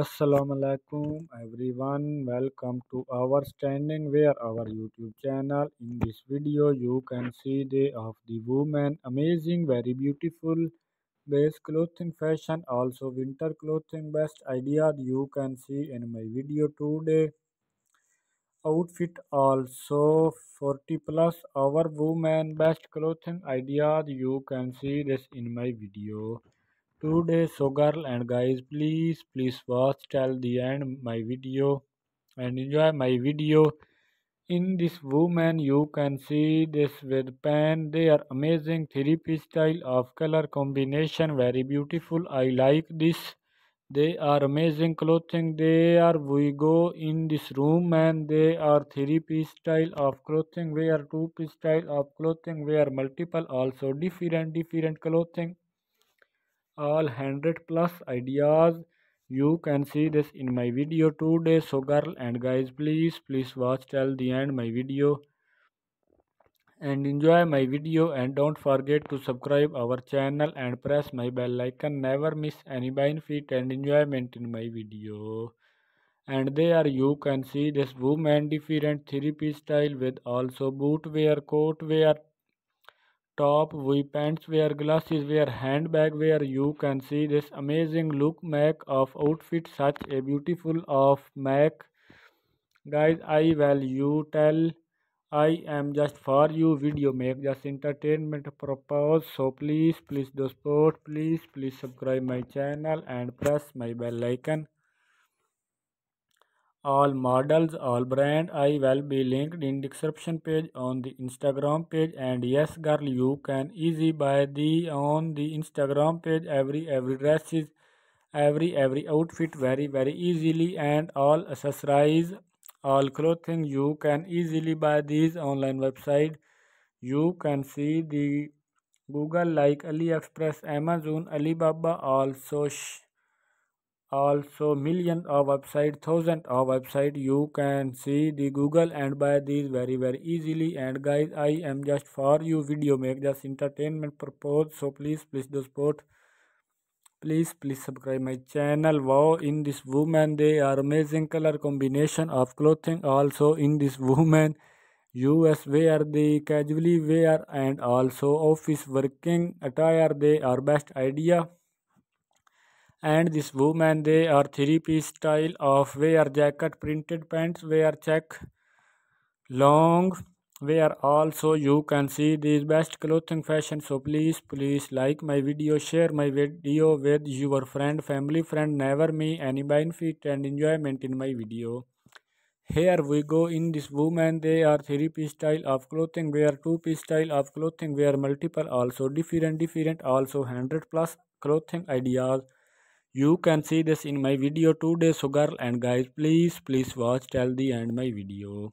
Assalamu alaikum everyone. Welcome to our standing wear our youtube channel. In this video you can see the of the woman amazing very beautiful base clothing fashion also winter clothing best idea you can see in my video today. Outfit also 40 plus our woman best clothing idea you can see this in my video today so girl and guys please please watch till the end my video and enjoy my video. In this woman you can see this with pen. They are amazing three piece style of color combination very beautiful. I like this. They are amazing clothing. They are we go in this room and they are three piece style of clothing. Wear two piece style of clothing. Wear multiple also different different clothing all 100 plus ideas. You can see this in my video today so girl and guys please please watch till the end my video. And enjoy my video and don't forget to subscribe our channel and press my bell icon. Never miss any benefit and enjoyment in my video. And there you can see this woman different three piece style with also boot wear coat wear top we pants wear glasses wear handbag wear you can see this amazing look make of outfit such a beautiful of make. Guys i you tell i am just for you video make just entertainment purpose. So please please do support please please subscribe my channel and press my bell icon all models all brand i will be linked in description page on the instagram page. And yes girl you can easy buy the on the instagram page. Every every dress is every every outfit very very easily. And all accessories all clothing you can easily buy these online website. You can see the google like aliexpress amazon alibaba also also millions of website thousands of website. You can see the google and buy these very very easily. And guys i am just for you. Video make just entertainment purpose. So please please do support. Please please subscribe my channel. Wow in this woman they are amazing color combination of clothing. Also in this woman us wear the casually wear. And also office working attire they are best idea and this woman they are three piece style of wear jacket printed pants wear check long wear. Also you can see these best clothing fashion. So please please like my video share my video with your friend family friend never me any benefit and enjoyment in my video. Here we go. In this woman they are three piece style of clothing wear two piece style of clothing wear multiple also different different also 100 plus clothing ideas you can see this in my video today so girl and guys please please watch till the end my video.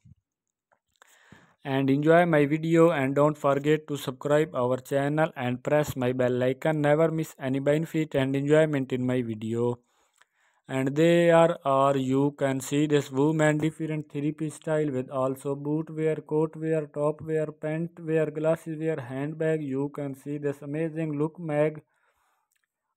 And enjoy my video. And don't forget to subscribe our channel and press my bell icon. Never miss any benefit and enjoyment in my video. And there are are you can see this woman different three piece style with also boot wear coat wear top wear pant wear glasses wear handbag. You can see this amazing look mag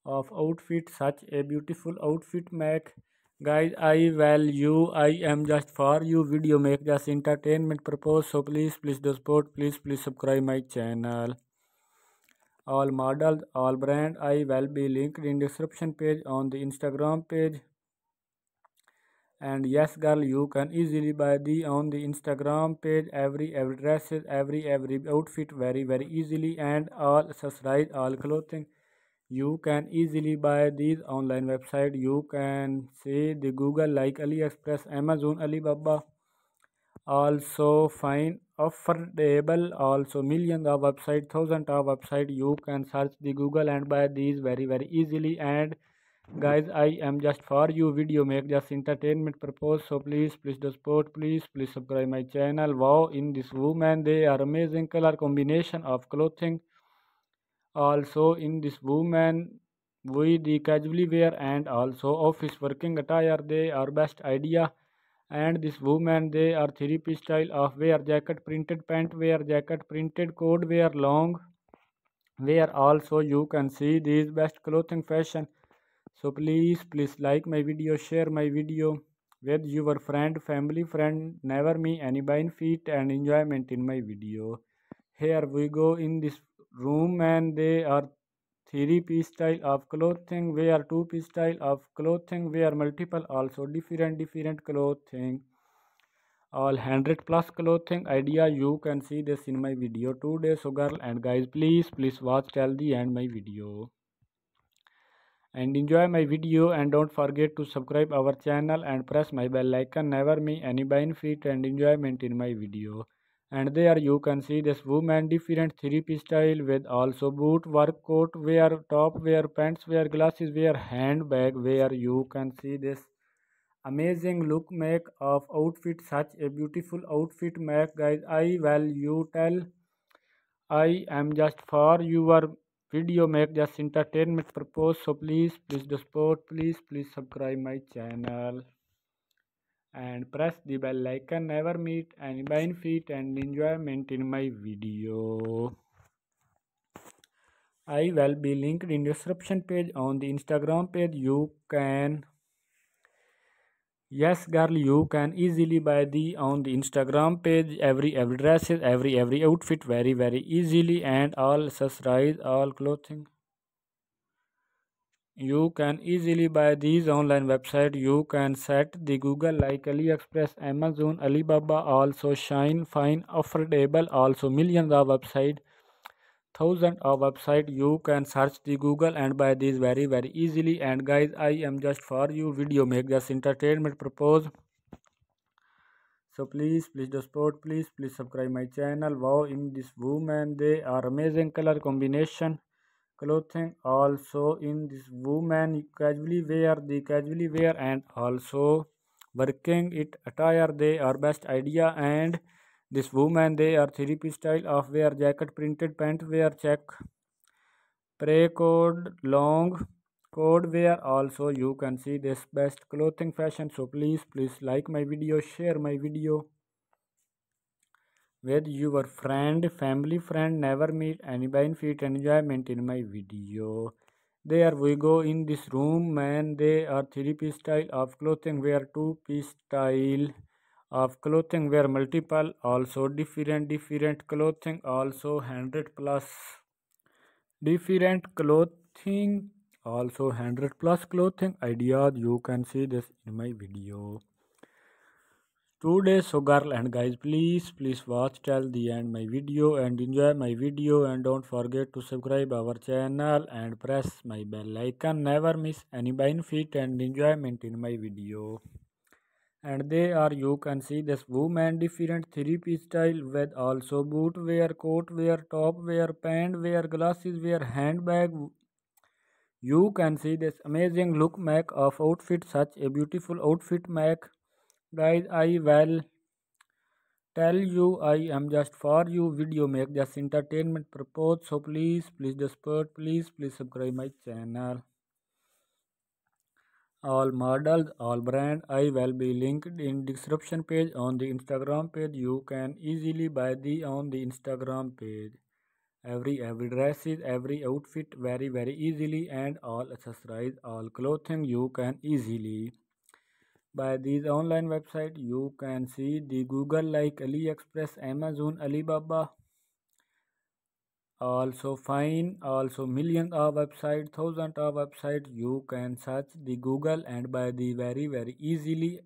of outfit such a beautiful outfit make. Guys i value you. i am just for you video make just entertainment purpose. So please please do support please please subscribe my channel. All models all brand i will be linked in description page on the instagram page. And yes girl you can easily buy the on the instagram page. Every every dresses every every outfit very very easily. And all accessories all clothing you can easily buy these online website. You can see the google like aliexpress amazon alibaba. Also find affordable also millions of website thousands of website. You can search the google and buy these very very easily. And guys i am just for you. Video make just entertainment purpose. So please please do support. Please please subscribe my channel. Wow in this woman they are amazing color combination of clothing also in this woman we the casually wear and also office working attire they are best idea. And this woman they are three piece style of wear jacket printed pant wear jacket printed coat wear long wear. Also you can see these best clothing fashion. So please please like my video share my video with your friend family friend never me any benefit and enjoyment in my video. Here we go in this room and they are three piece style of clothing wear two piece style of clothing wear multiple also different different clothing. All 100 plus clothing idea you can see this in my video today so girl and guys please please watch till the end my video. And enjoy my video and don't forget to subscribe our channel and press my bell icon. Never miss any benefit and enjoyment in my video and there you can see this woman different three-piece style with also boot work coat wear top wear pants wear glasses wear handbag where you can see this amazing look make of outfit such a beautiful outfit make. Guys i well you tell i am just for your video make just entertainment purpose. So please please the support please please subscribe my channel and press the bell icon. Never meet any benefit and enjoyment in my video. I will be linked in description page on the instagram page. You can yes girl you can easily buy the on the instagram page. Every every dresses every every outfit very very easily and all accessories all clothing you can easily buy these online website you can set the google like aliexpress amazon alibaba also shine fine affordable also millions of website thousand of website you can search the google and buy these very very easily. And guys i am just for you. Video make just entertainment purpose so please please the support. Please please subscribe my channel. Wow in this woman they are amazing color combination clothing also in this woman casually wear the casually wear and also working it attire they are best idea and this woman they are three piece style of wear jacket printed pant wear check pre code long code wear also you can see this best clothing fashion. So please please like my video share my video with your friend family friend never meet any benefit enjoyment in my video. There we go in this room man they are three piece style of clothing wear two piece style of clothing were multiple also different different clothing also 100 plus different clothing also 100 plus clothing. Ideas you can see this in my video today so girl and guys please please watch till the end my video and enjoy my video and don't forget to subscribe our channel and press my bell icon. Never miss any benefit and enjoyment in my video. And they are you can see this woman different three piece style with also boot wear coat wear top wear pant wear glasses wear handbag. You can see this amazing look make of outfit such a beautiful outfit make guys i will tell you i am just for you. Video make just entertainment purpose. So please please support please please subscribe my channel. All models all brand i will be linked in description page on the instagram page. You can easily buy the on the instagram page. Every every dresses every outfit very very easily and all accessories all clothing you can easily buy these online website you can see the google like aliexpress amazon alibaba. Also fine also million of website thousand of website you can search the google and buy the very very easily.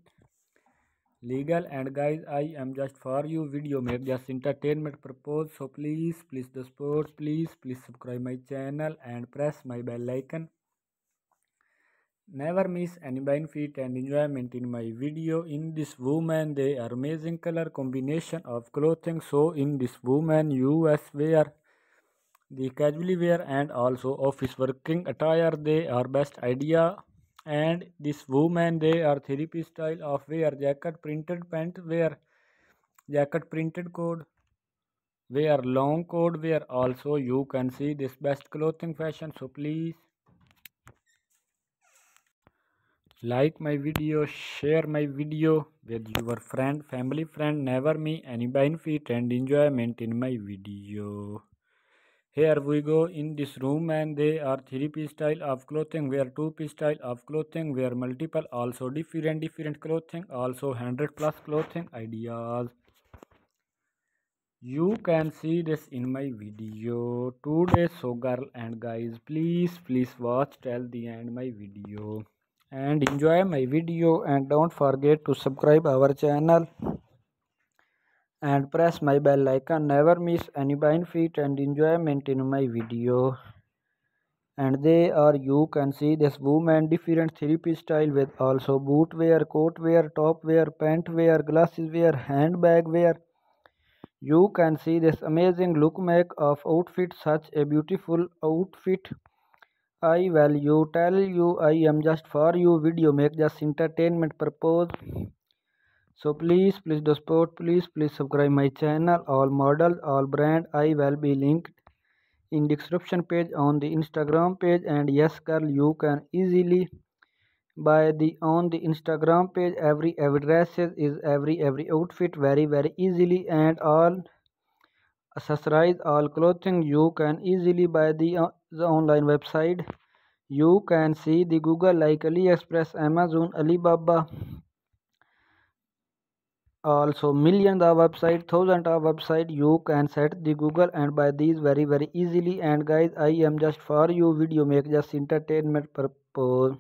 Legal and guys i am just for you video make just entertainment purpose. So please please the support please please subscribe my channel and press my bell icon never miss any benefit and enjoyment in my video. In this woman they are amazing color combination of clothing so in this woman us wear the casually wear and also office working attire they are best idea. And this woman they are piece style of wear jacket printed pant wear jacket printed code wear long coat wear. Also you can see this best clothing fashion so please like my video share my video with your friend family friend never me any benefit and enjoyment in my video. Here we go in this room and they are three piece style of clothing where two piece style of clothing where multiple also different different clothing also 100 plus clothing ideas. You can see this in my video. Today so girl and guys please please watch till the end my video and enjoy my video and don't forget to subscribe our channel and press my bell icon. Never miss any benefit and enjoyment in my video. And they are you can see this woman different piece style with also boot wear coat wear top wear pant wear glasses wear handbag wear. You can see this amazing look make of outfit such a beautiful outfit. I value tell you I am just for you video make just entertainment purpose. So please please do support please please subscribe my channel. All models all brand I will be linked in description page on the Instagram page. And yes girl you can easily buy the on the instagram page. Every every dresses is every every outfit very very easily and all accessorize all clothing. You can easily buy the, uh, the online website. You can see the google like aliexpress amazon alibaba. Also millions of website thousands of website you can set the google and buy these very very easily. And guys i am just for you video make just entertainment purpose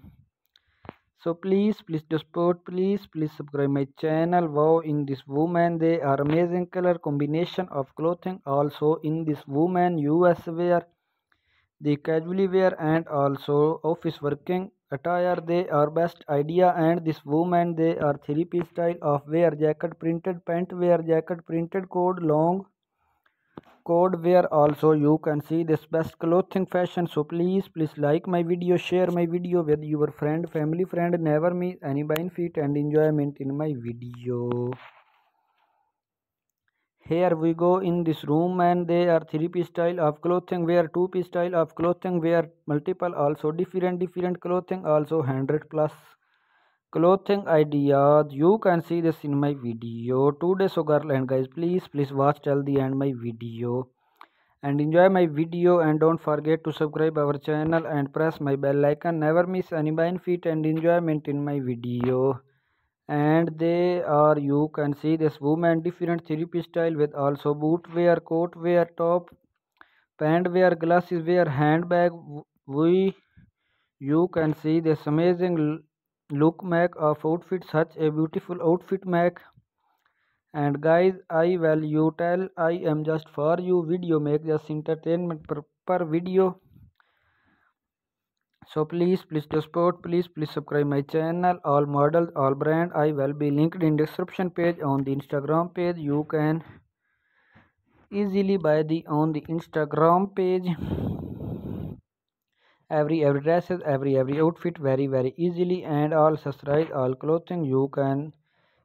so please please do support please please subscribe my channel. Wow in this woman they are amazing color combination of clothing also in this woman us wear. The casually wear and also office working attire. They are best idea and this woman they are three piece style of wear jacket printed pant wear jacket printed code long code where also you can see this best clothing fashion. So please please like my video share my video with your friend family friend. Never miss any benefit and enjoyment in my video. Here we go in this room and they are three piece style of clothing wear two piece style of clothing wear multiple also different different clothing also 100 plus clothing ideas. You can see this in my video. Today so girl and guys please please watch till the end my video. And enjoy my video and don't forget to subscribe our channel and press my bell icon. Never miss any benefit and enjoyment in my video. And they are you can see this woman different three piece style with also boot wear coat wear top pant wear glasses wear handbag we you can see this amazing look make of outfit such a beautiful outfit make and guys i will you tell i am just for you video make just entertainment per, per video. So please please support please please subscribe my channel. All models all brand i will be linked in description page on the instagram page. You can easily buy the on the instagram page every every dresses every every outfit very very easily and all accessories all clothing. You can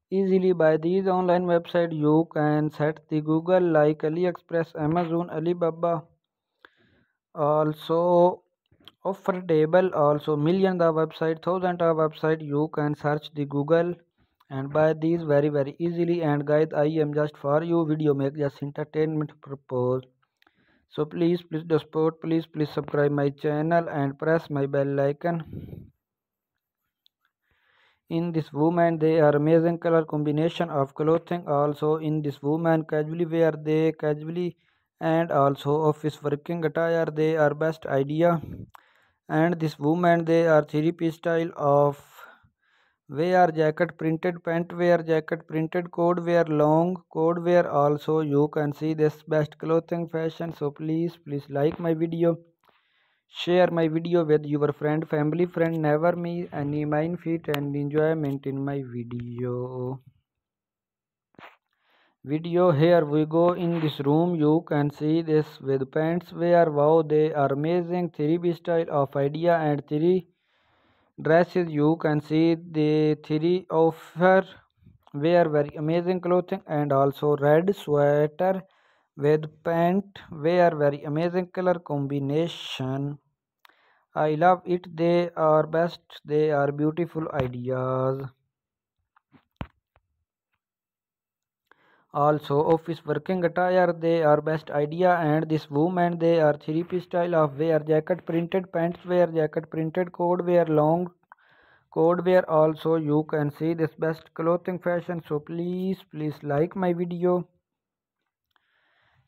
easily buy these online website. You can set the google like aliexpress amazon alibaba. Also offer table also millions of website thousands of website. You can search the google and buy these very very easily and guys i am just for you. Video make just entertainment purpose so please please the support please please subscribe my channel and press my bell icon. In this woman they are amazing color combination of clothing. Also in this woman casually wear they casually and also office working attire they are best idea. And this woman they are three piece style of wear jacket printed pant wear jacket printed coat wear long coat wear also. You can see this best clothing fashion. So please please like my video. Share my video with your friend family friend. Never me any mind fit and enjoyment in my video. Video here we go in this room. You can see this with pants wear. Wow they are amazing. 3b style of idea and 3 dresses you can see the three of her wear very amazing clothing and also red sweater with pant wear very amazing color combination. I love it. They are best. They are beautiful ideas also office working attire they are best idea and this woman they are three piece style of wear jacket printed pants wear jacket printed coat wear long coat wear. Also you can see this best clothing fashion so please please like my video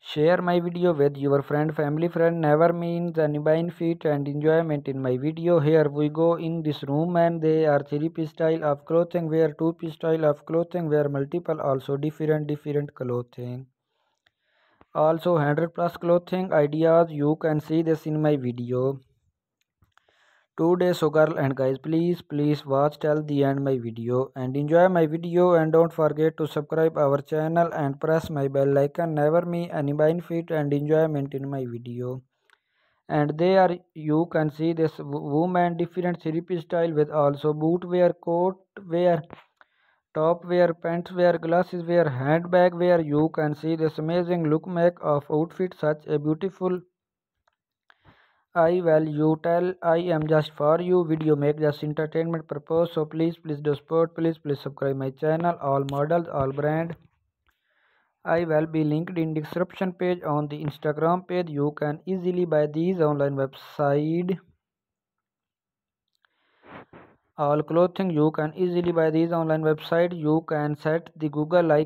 Share my video with your friend, family, friend. Never means any benefit and enjoyment in my video. Here we go in this room and they are three piece style of clothing where two piece style of clothing where multiple also different different clothing. Also 100 plus clothing ideas you can see this in my video today so girl and guys please please watch till the end my video and enjoy my video and don't forget to subscribe our channel and press my bell icon. Never me any benefit and enjoyment in my video. And there you can see this woman different three style with also boot wear coat wear top wear pants wear glasses wear handbag wear. You can see this amazing look make of outfit. Such a beautiful I well you tell I am just for you. Video make just entertainment purpose. So please please do support. Please please subscribe my channel. All models all brand. I will be linked in description page on the Instagram page. You can easily buy these online website. All clothing you can easily buy these online website. You can set the google like